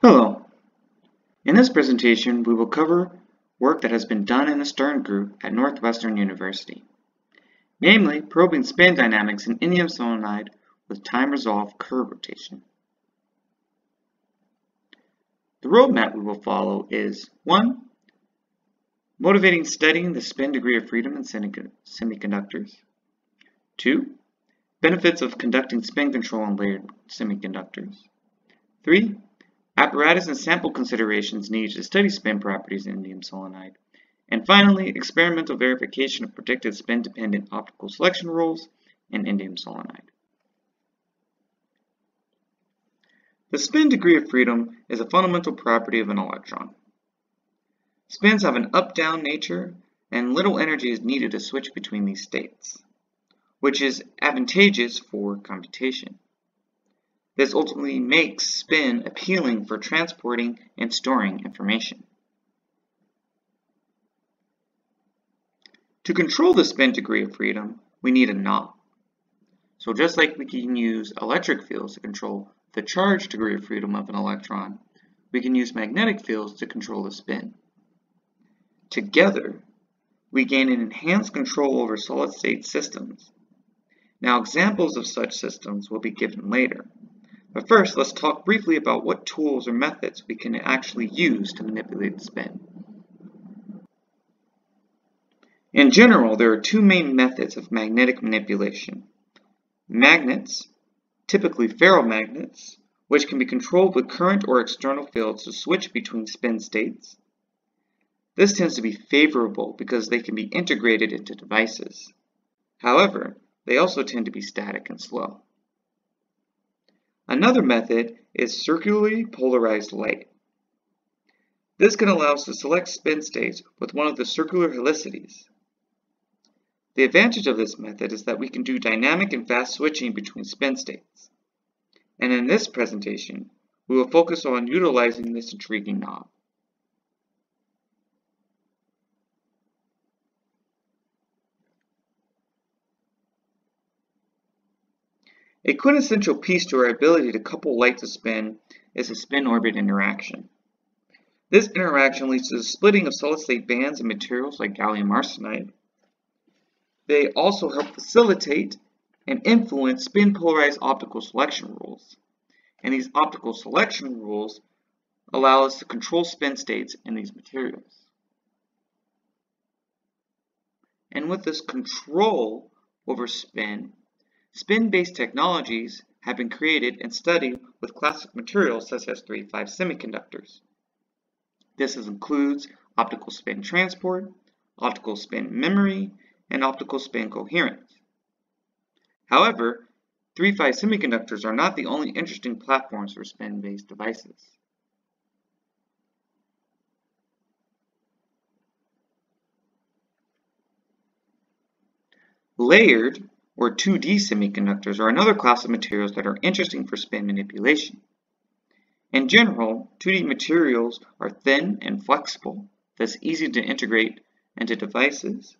Hello. In this presentation, we will cover work that has been done in the Stern Group at Northwestern University, namely probing spin dynamics in indium selenide with time-resolved Kerr rotation. The roadmap we will follow is 1. Motivating studying the spin degree of freedom in semiconductors. 2. Benefits of conducting spin control in layered semiconductors. 3 apparatus and sample considerations needed to study spin properties in indium selenide. And finally, experimental verification of predicted spin-dependent optical selection rules in indium selenide. The spin degree of freedom is a fundamental property of an electron. Spins have an up-down nature, and little energy is needed to switch between these states, which is advantageous for computation. This ultimately makes spin appealing for transporting and storing information. To control the spin degree of freedom, we need a knob. So just like we can use electric fields to control the charge degree of freedom of an electron, we can use magnetic fields to control the spin. Together, we gain an enhanced control over solid-state systems. Now examples of such systems will be given later. But first, let's talk briefly about what tools or methods we can actually use to manipulate spin. In general, there are two main methods of magnetic manipulation. Magnets, typically ferromagnets, which can be controlled with current or external fields to switch between spin states. This tends to be favorable because they can be integrated into devices. However, they also tend to be static and slow. Another method is circularly polarized light. This can allow us to select spin states with one of the circular helicities. The advantage of this method is that we can do dynamic and fast switching between spin states. And in this presentation, we will focus on utilizing this intriguing knob. A quintessential piece to our ability to couple light to spin is a spin-orbit interaction. This interaction leads to the splitting of solid-state bands in materials like gallium arsenide. They also help facilitate and influence spin-polarized optical selection rules. And these optical selection rules allow us to control spin states in these materials. And with this control over spin, Spin-based technologies have been created and studied with classic materials such as 3-5 semiconductors. This includes optical spin transport, optical spin memory, and optical spin coherence. However, 3-5 semiconductors are not the only interesting platforms for spin-based devices. Layered or 2D semiconductors are another class of materials that are interesting for spin manipulation. In general, 2D materials are thin and flexible, thus easy to integrate into devices.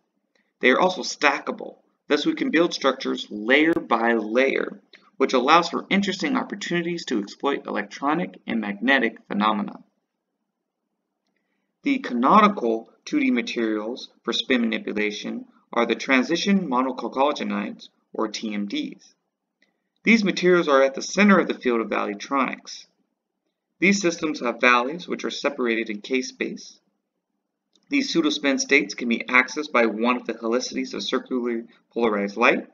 They are also stackable, thus we can build structures layer by layer, which allows for interesting opportunities to exploit electronic and magnetic phenomena. The canonical 2D materials for spin manipulation are the transition monochalcogenides, or TMDs. These materials are at the center of the field of valleytronics. These systems have valleys which are separated in k-space. These pseudospin states can be accessed by one of the helicities of circularly polarized light,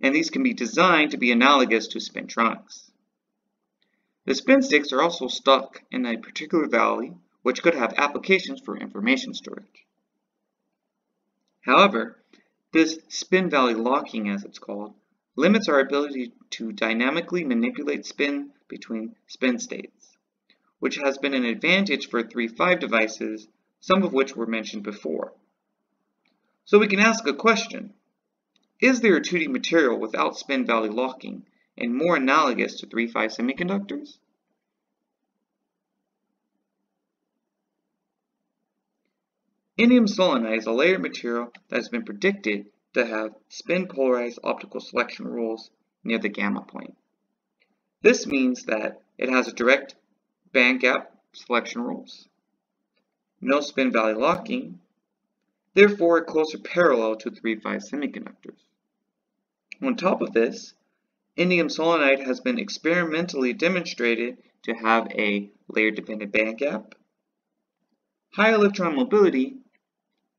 and these can be designed to be analogous to spintronics. The spin states are also stuck in a particular valley, which could have applications for information storage. However, this spin valley locking, as it's called, limits our ability to dynamically manipulate spin between spin states, which has been an advantage for 3.5 devices, some of which were mentioned before. So we can ask a question. Is there a 2D material without spin valley locking and more analogous to 3.5 semiconductors? Indium selenide is a layered material that has been predicted to have spin-polarized optical selection rules near the gamma point. This means that it has a direct band gap selection rules, no spin valley locking, therefore a closer parallel to 3-5 semiconductors. On top of this, indium selenide has been experimentally demonstrated to have a layer-dependent band gap, high electron mobility,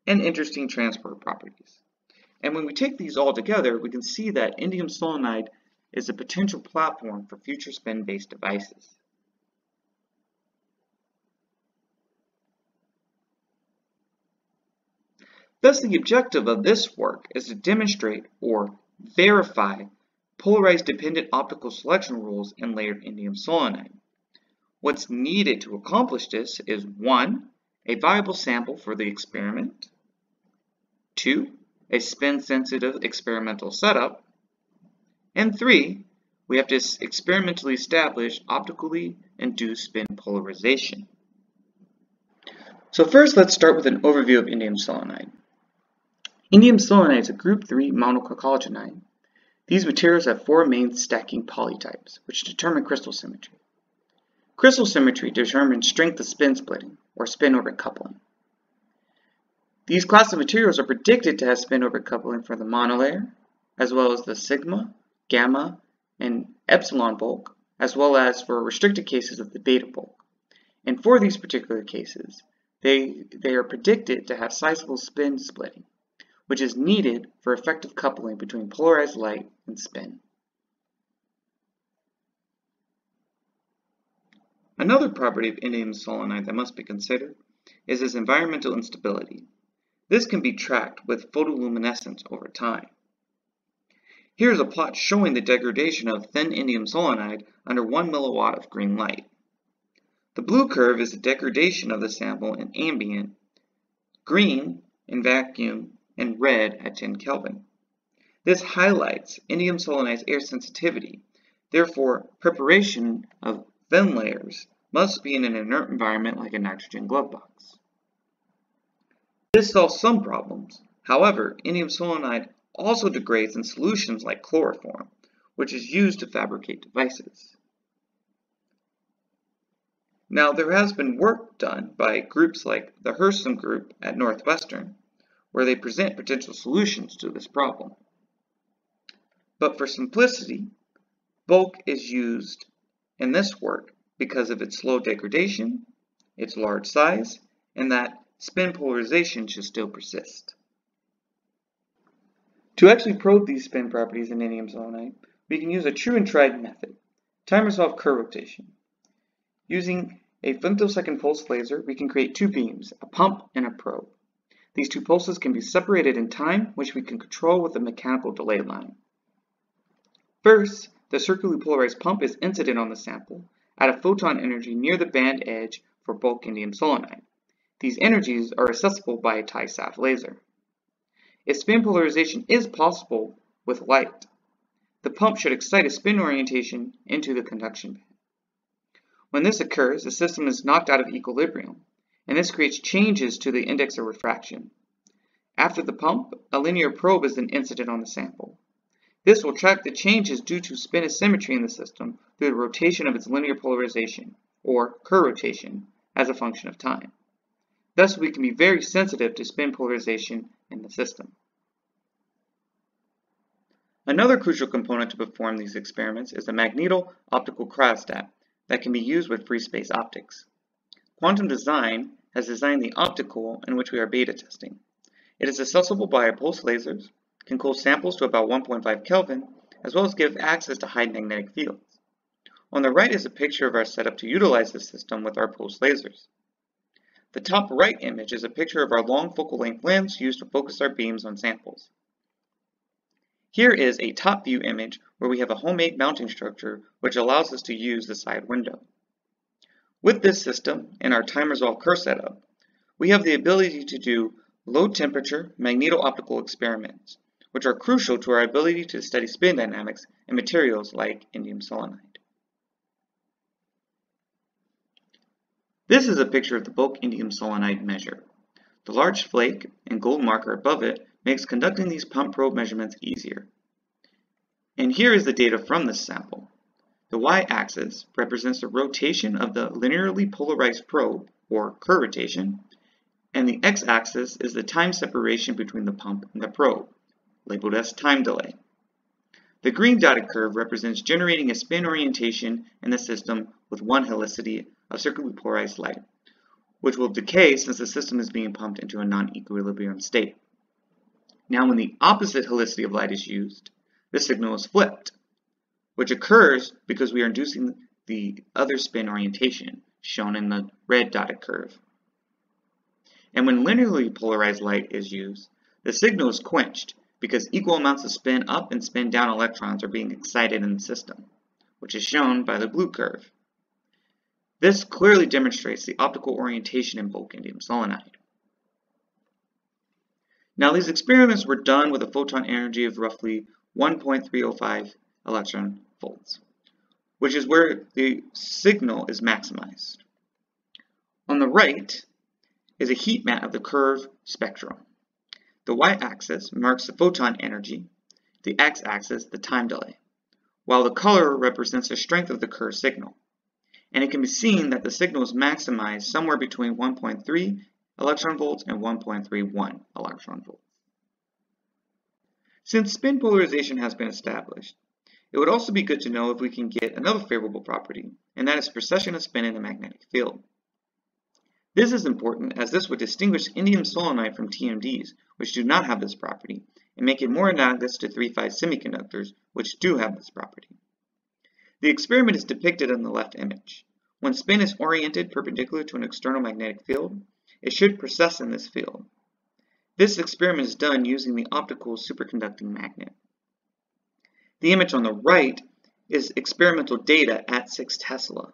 and interesting transport properties. And when we take these all together, we can see that indium selenide is a potential platform for future spin-based devices. Thus, the objective of this work is to demonstrate or verify polarized dependent optical selection rules in layered indium selenide. What's needed to accomplish this is 1. A viable sample for the experiment, 2. A spin-sensitive experimental setup, and 3. We have to experimentally establish optically induced spin polarization. So first let's start with an overview of indium selenide. Indium selenide is a group 3 monochalcogenide. These materials have four main stacking polytypes, which determine crystal symmetry. Crystal symmetry determines strength of spin splitting, or spin-orbit coupling. These class of materials are predicted to have spin-orbit coupling for the monolayer, as well as the sigma, gamma, and epsilon bulk, as well as for restricted cases of the beta bulk. And for these particular cases, they, they are predicted to have sizable spin splitting, which is needed for effective coupling between polarized light and spin. Another property of indium selenide that must be considered is its environmental instability. This can be tracked with photoluminescence over time. Here is a plot showing the degradation of thin indium selenide under 1 milliwatt of green light. The blue curve is the degradation of the sample in ambient, green in vacuum, and red at 10 Kelvin. This highlights indium selenide's air sensitivity. Therefore, preparation of thin layers must be in an inert environment like a nitrogen glove box. This solves some problems. However, indium selenide also degrades in solutions like chloroform, which is used to fabricate devices. Now, there has been work done by groups like the Hersam group at Northwestern, where they present potential solutions to this problem. But for simplicity, bulk is used in this work because of its slow degradation, its large size, and that spin polarization should still persist. To actually probe these spin properties in indium selenide, we can use a true and tried method, time resolved Kerr rotation. Using a femtosecond pulse laser, we can create two beams, a pump and a probe. These two pulses can be separated in time, which we can control with a mechanical delay line. First, the circularly polarized pump is incident on the sample at a photon energy near the band edge for bulk indium selenide. These energies are accessible by a Ti:Saph laser. If spin polarization is possible with light, the pump should excite a spin orientation into the conduction band. When this occurs, the system is knocked out of equilibrium, and this creates changes to the index of refraction. After the pump, a linear probe is then incident on the sample. This will track the changes due to spin asymmetry in the system through the rotation of its linear polarization, or Kerr rotation, as a function of time. Thus, we can be very sensitive to spin polarization in the system. Another crucial component to perform these experiments is the magneto-OptiCool cryostat that can be used with free space optics. Quantum Design has designed the optical in which we are beta testing. It is accessible by pulse lasers, can cool samples to about 1.5 Kelvin, as well as give access to high magnetic fields. On the right is a picture of our setup to utilize this system with our pulse lasers. The top right image is a picture of our long focal length lens used to focus our beams on samples. Here is a top view image where we have a homemade mounting structure which allows us to use the side window. With this system and our time resolved Kerr setup, we have the ability to do low temperature magneto-optical experiments which are crucial to our ability to study spin dynamics in materials like indium selenide. This is a picture of the bulk indium selenide measure. The large flake and gold marker above it makes conducting these pump probe measurements easier. And here is the data from this sample. The y-axis represents the rotation of the linearly polarized probe, or Kerr rotation, and the x-axis is the time separation between the pump and the probe, labeled as time delay. The green dotted curve represents generating a spin orientation in the system with one helicity of circularly polarized light, which will decay since the system is being pumped into a non-equilibrium state. Now when the opposite helicity of light is used, the signal is flipped, which occurs because we are inducing the other spin orientation, shown in the red dotted curve. And when linearly polarized light is used, the signal is quenched because equal amounts of spin up and spin down electrons are being excited in the system, which is shown by the blue curve. This clearly demonstrates the optical orientation in bulk indium selenide. Now these experiments were done with a photon energy of roughly 1.305 electron volts, which is where the signal is maximized. On the right is a heat map of the Kerr spectrum. The y-axis marks the photon energy, the x-axis the time delay, while the color represents the strength of the Kerr signal. And it can be seen that the signal is maximized somewhere between 1.3 electron volts and 1.31 electron volts. Since spin polarization has been established, it would also be good to know if we can get another favorable property, and that is precession of spin in a magnetic field. This is important as this would distinguish indium selenide from TMDs, which do not have this property, and make it more analogous to 3-5 semiconductors, which do have this property. The experiment is depicted in the left image. When spin is oriented perpendicular to an external magnetic field, it should precess in this field. This experiment is done using the OptiCool superconducting magnet. The image on the right is experimental data at 6 Tesla,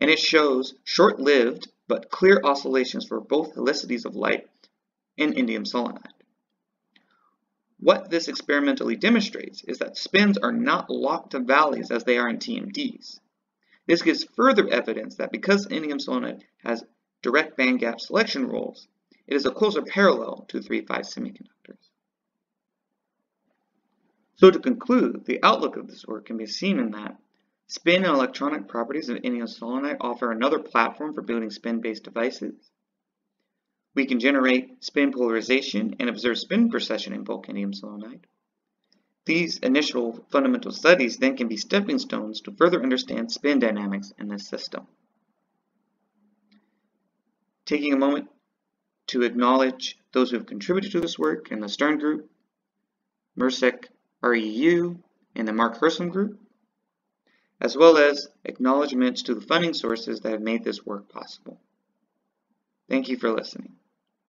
and it shows short-lived but clear oscillations for both helicities of light in indium selenide. What this experimentally demonstrates is that spins are not locked to valleys as they are in TMDs. This gives further evidence that because indium selenide has direct bandgap selection rules, it is a closer parallel to 3-5 semiconductors. So to conclude, the outlook of this work can be seen in that Spin and electronic properties of indium selenide offer another platform for building spin-based devices. We can generate spin polarization and observe spin precession in bulk indium. These initial fundamental studies then can be stepping stones to further understand spin dynamics in this system. Taking a moment to acknowledge those who have contributed to this work in the Stern Group, MRSEC REU, and the Mark Hersam Group, as well as acknowledgments to the funding sources that have made this work possible. Thank you for listening.